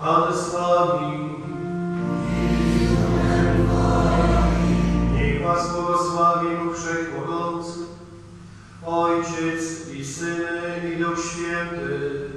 Pan z wami. Niech was błogosławi Bóg Wszechmogący, Ojciec i Syn i Duch Święty.